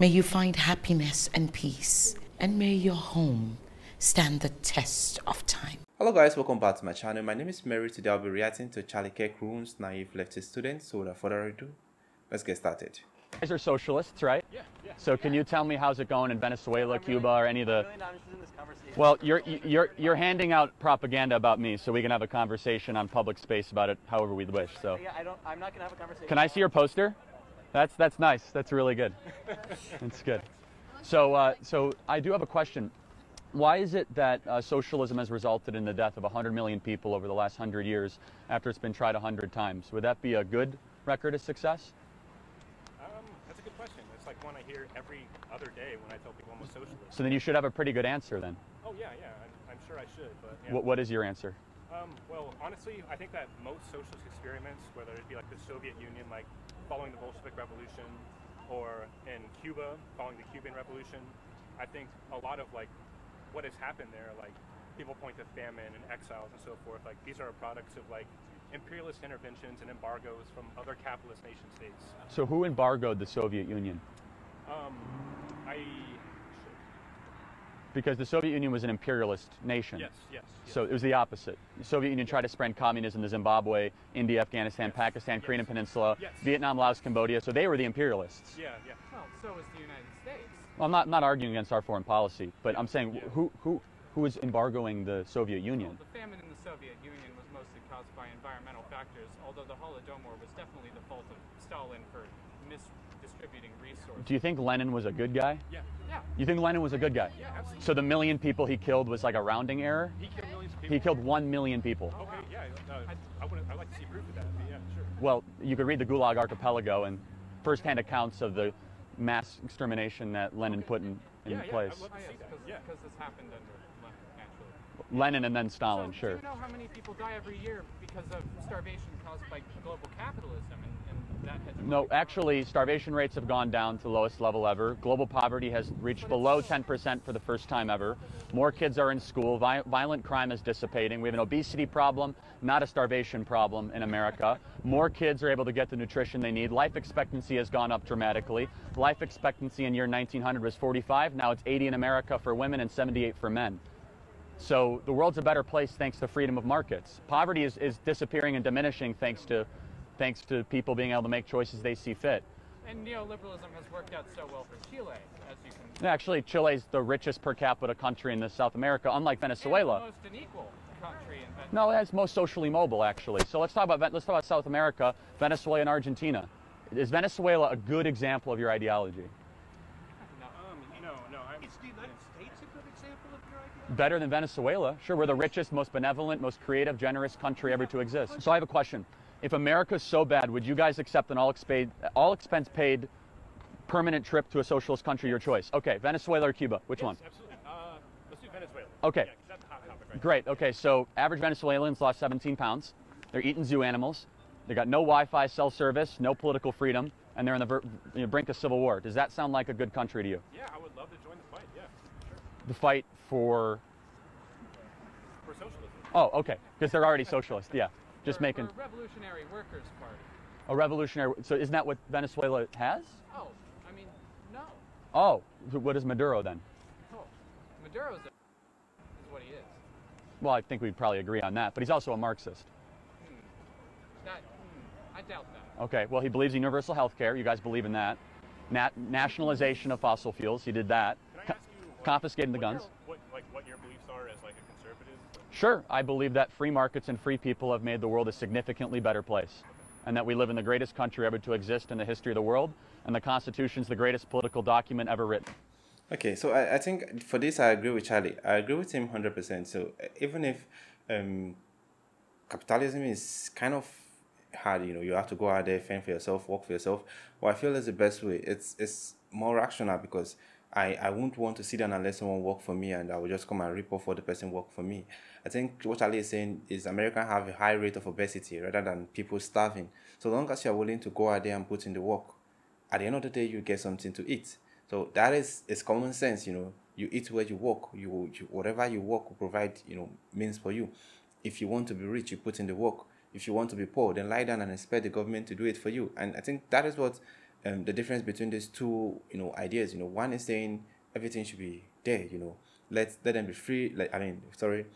May you find happiness and peace, and may your home stand the test of time. Hello guys, welcome back to my channel. My name is Mary. Today I'll be reacting to Charlie Kirk Ruins Naive Leftist Student. So without further ado, let's get started. You guys are socialists, right? Yeah, yeah. So can you tell me how's it going in Venezuela, Cuba, or any of the? Really not in this conversation. Well, you're you're you're handing out propaganda about me, so we can have a conversation on public space about it, however we wish. So, yeah, I don't. I'm not gonna have a conversation. can I see your poster? That's that's nice. That's really good. That's good. So uh, so I do have a question. Why is it that uh, socialism has resulted in the death of 100 million people over the last 100 years after it's been tried 100 times? Would that be a good record of success? Um, that's a good question. It's like one I hear every other day when I tell people I'm a socialist. So then you should have a pretty good answer then. Oh yeah, yeah. I'm, I'm sure I should, but yeah. What, what is your answer? Um, well, honestly, I think that most socialist experiments, whether it be like the Soviet Union, like following the Bolshevik Revolution, or in Cuba, following the Cuban Revolution, I think a lot of like what has happened there, like people point to famine and exiles and so forth. Like these are products of like imperialist interventions and embargoes from other capitalist nation states. So who embargoed the Soviet Union? Um, I Because the Soviet Union was an imperialist nation. yes, yes. yes. So it was the opposite. The Soviet Union tried to spread communism to Zimbabwe, India, Afghanistan, Yes. Pakistan, Yes. Korean Peninsula, Yes. Vietnam, Laos, Cambodia. So they were the imperialists. yeah, yeah. Well, so was the United States. Well, I'm not, not arguing against our foreign policy, but I'm saying Yeah. who, who, who is embargoing the Soviet Well, Union? the famine in the Soviet Union was mostly caused by environmental factors, although the Holodomor was definitely the fault of Stalin for misdistributing resources. Do you think Lenin was a good guy? Yeah, yeah. You think Lenin was a good guy? yeah, absolutely. So the million people he killed was like a rounding error? He killed millions of people. He killed one million people. Okay, yeah. Uh, I, I would. I'd like to see proof of that. But yeah, sure. Well, you could read the Gulag Archipelago and firsthand accounts of the mass extermination that Lenin put in, in Yeah, yeah, place. I'd love Oh, to see that. because Yeah. this happened under Lenin, and then Stalin, so, sure. Do you know how many people die every year because of starvation caused by global capitalism and, and that No, actually, starvation rates have gone down to the lowest level ever. Global poverty has reached below 10% for the first time ever. More kids are in school. Vi- violent crime is dissipating. We have an obesity problem, not a starvation problem in America. More kids are able to get the nutrition they need. Life expectancy has gone up dramatically. Life expectancy in year 1900 was 45. Now it's 80 in America for women and 78 for men. So the world's a better place thanks to freedom of markets. Poverty is, is disappearing and diminishing thanks to, thanks to people being able to make choices they see fit. And neoliberalism has worked out so well for Chile, as you can Actually, Chile's the richest per capita country in the South America, unlike Venezuela. the most unequal country in Venezuela. No, it's most socially mobile, actually. So let's talk about let's talk about South America, Venezuela, and Argentina. Is Venezuela a good example of your ideology? Um, no, no. I'm, Is the United States a good example of your idea? Better than Venezuela. Sure, we're the richest, most benevolent, most creative, generous country ever to exist. So I have a question. If America's so bad, would you guys accept an all expense, all expense paid permanent trip to a socialist country, your choice? Okay, Venezuela or Cuba? Which yes, one? Absolutely. Uh, let's do Venezuela. Okay. Yeah, 'cause that's a hot topic right Great. Okay, so average Venezuelans lost 17 pounds. They're eating zoo animals. They got no Wi-Fi, cell service, no political freedom, and they're on the ver- you know, brink of civil war. Does that sound like a good country to you? Yeah, I would love to join the fight. Yeah, sure. The fight for For socialism. oh, okay, because they're already socialist. Yeah, just For- making for Revolutionary Workers Party. a revolutionary. So isn't that what Venezuela has? Oh, I mean, no. Oh, what is Maduro then? Oh, Maduro's a, is what he is. Well, I think we'd probably agree on that. But he's also a Marxist. That, hmm, I doubt that. Okay, well, he believes in universal health care. You guys believe in that. Nat- nationalization of fossil fuels. He did that. Can I Co- ask you what, confiscating the guns. Your, what like what your beliefs are as like a conservative? Sure, I believe that free markets and free people have made the world a significantly better place, and that we live in the greatest country ever to exist in the history of the world, and the Constitution's the greatest political document ever written. Okay, so I, I think for this I agree with Charlie. I agree with him hundred percent. So even if um, capitalism is kind of hard, you know, you have to go out there, fend for yourself, work for yourself. What I feel is the best way. It's it's more rational because I, I won't want to sit down and let someone work for me and I will just come and rip off what the person work for me. I think what Charlie is saying is America have a high rate of obesity rather than people starving. So long as you're willing to go out there and put in the work, at the end of the day you get something to eat. So that is is common sense, you know. You eat where you work. You, you whatever you work will provide, you know, means for you. If you want to be rich, you put in the work. If you want to be poor, then lie down and expect the government to do it for you. And I think that is what um, the difference between these two, you know, ideas. You know, one is saying everything should be there. You know, let let them be free. Like I mean, sorry,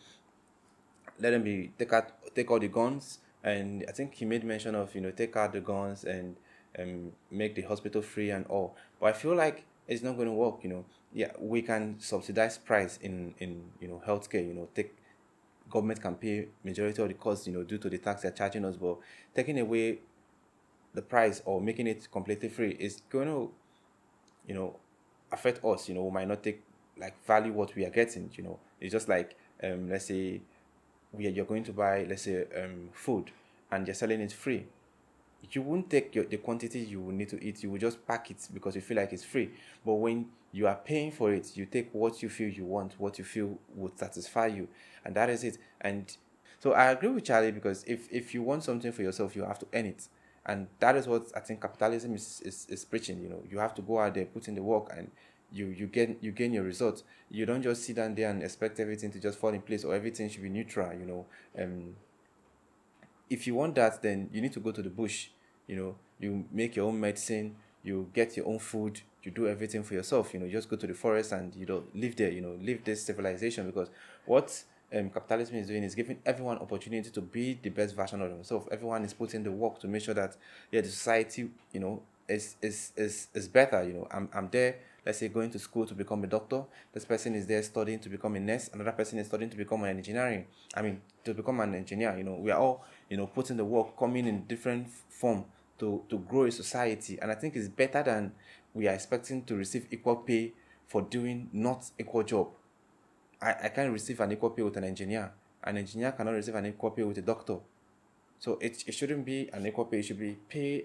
let them be take out take all the guns. And I think he made mention of you know take out the guns and um, make the hospital free and all. But I feel like it's not going to work. You know, yeah, we can subsidize price in in you know healthcare. You know, take government can pay majority of the cost. You know, due to the tax they're charging us, but taking away the price or making it completely free is going to, you know, affect us. You know, we might not take like value what we are getting. You know, it's just like um, let's say we are, you're going to buy let's say um, food and you're selling it free. You won't take your, the quantity you will need to eat. You will just pack it because you feel like it's free. But when you are paying for it you take what you feel you want what you feel would satisfy you. And that is it. And so i agree with charlie because if if you want something for yourself you have to earn it and that is what i think capitalism is is, is preaching you know. You have to go out there put in the work and you you get you gain your results. You don't just sit down there and expect everything to just fall in place or everything should be neutral you know. Um if you want that then you need to go to the bush you know. You make your own medicine you get your own food you do everything for yourself you know. You just go to the forest and you know live there you know. Live this civilization because what um, capitalism is doing is giving everyone opportunity to be the best version of themselves. Everyone is putting the work to make sure that yeah the society you know is is is, is better you know I'm, I'm there let's say going to school to become a doctor this person is there studying to become a nurse another person is studying to become an engineering i mean to become an engineer you know we are all you know putting the work coming in different form to to grow a society. And i think it's better than we are expecting to receive equal pay for doing not equal job i, I can't receive an equal pay with an engineer an engineer cannot receive an equal pay with a doctor so it, it shouldn't be an equal pay it should be pay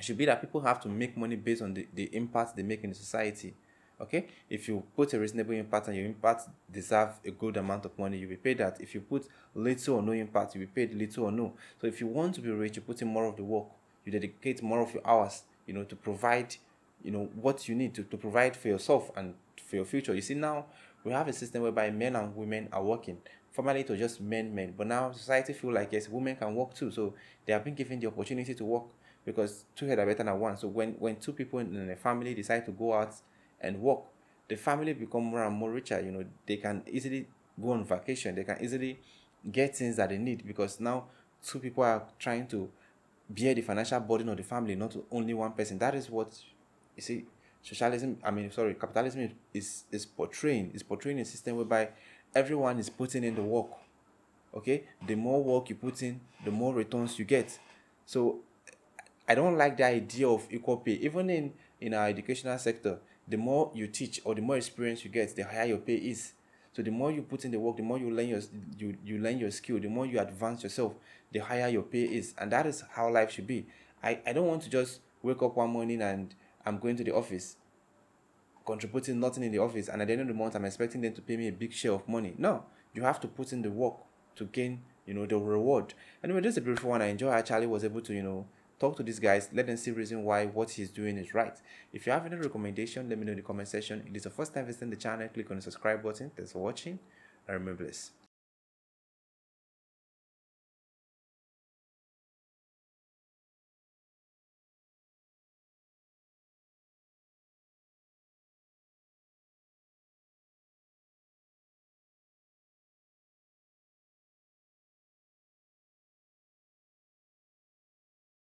it should be that people have to make money based on the, the impact they make in the society. Okay, if you put a reasonable impact and your impact deserve a good amount of money, you'll be paid that. If you put little or no impact, you'll be paid little or no. So if you want to be rich, you put in more of the work, you dedicate more of your hours, you know, to provide, you know, what you need to, to provide for yourself and for your future. You see, now we have a system whereby men and women are working. Formerly it was just men, men, but now society feel like yes, women can work too. So they have been given the opportunity to work because two heads are better than one. So when, when two people in a family decide to go out and work, the family become more and more richer. You know, they can easily go on vacation. They can easily get things that they need because now two people are trying to bear the financial burden of the family, not only one person. That is what you see. Socialism, I mean, sorry, capitalism is is portraying is portraying a system whereby everyone is putting in the work. Okay, the more work you put in, the more returns you get. So I don't like the idea of equal pay. Even in, in our educational sector, the more you teach or the more experience you get, the higher your pay is. So the more you put in the work, the more you learn your you, you learn your skill, the more you advance yourself, the higher your pay is. And that is how life should be. I, I don't want to just wake up one morning and I'm going to the office, contributing nothing in the office, and at the end of the month I'm expecting them to pay me a big share of money. No, you have to put in the work to gain, you know, the reward. Anyway, this is a beautiful one. I enjoy Charlie was able to, you know, talk to these guys let them see reason why what he's doing is right if you have any recommendation let me know in the comment section if it's the first time visiting the channel click on the subscribe button thanks for watching and remember this